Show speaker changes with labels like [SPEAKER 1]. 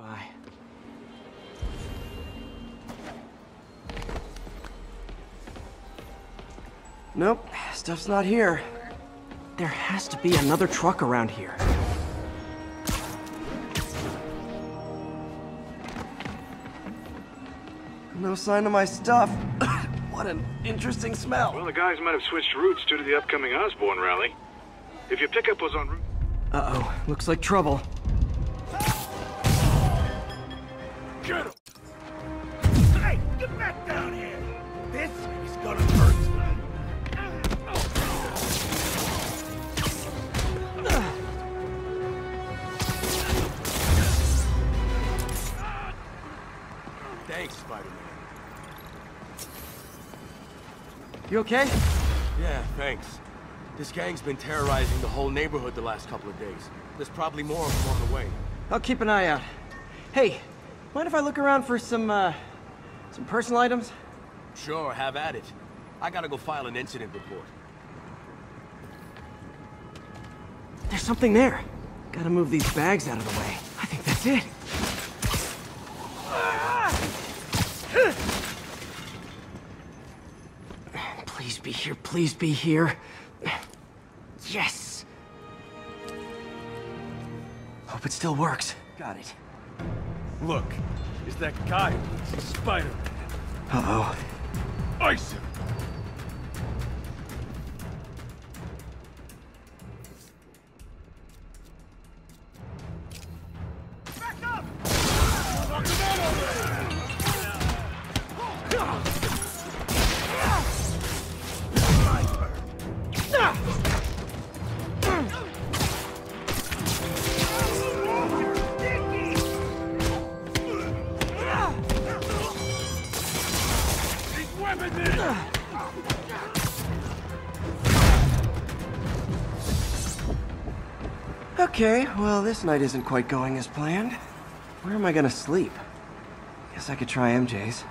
[SPEAKER 1] Bye. Nope, stuff's not here. There has to be another truck around here. No sign of my stuff. what an interesting smell.
[SPEAKER 2] Well, the guys might have switched routes due to the upcoming Osborn rally. If your pickup was on route...
[SPEAKER 1] Uh-oh, looks like trouble.
[SPEAKER 3] Get him! Hey, get back down here! This is gonna hurt.
[SPEAKER 4] Thanks, Spider-Man.
[SPEAKER 1] You okay?
[SPEAKER 4] Yeah, thanks. This gang's been terrorizing the whole neighborhood the last couple of days. There's probably more of them on the way.
[SPEAKER 1] I'll keep an eye out. Hey, mind if I look around for some, uh, some personal items?
[SPEAKER 4] Sure, have at it. I gotta go file an incident report.
[SPEAKER 1] There's something there. Gotta move these bags out of the way. I think that's it. Please be here, please be here. Yes! Hope it still works. Got it.
[SPEAKER 3] Look, is that guy Spider-Man.
[SPEAKER 1] Uh-oh.
[SPEAKER 3] Ice him! These weapons in!
[SPEAKER 1] Okay, well, this night isn't quite going as planned. Where am I gonna sleep? Guess I could try MJ's.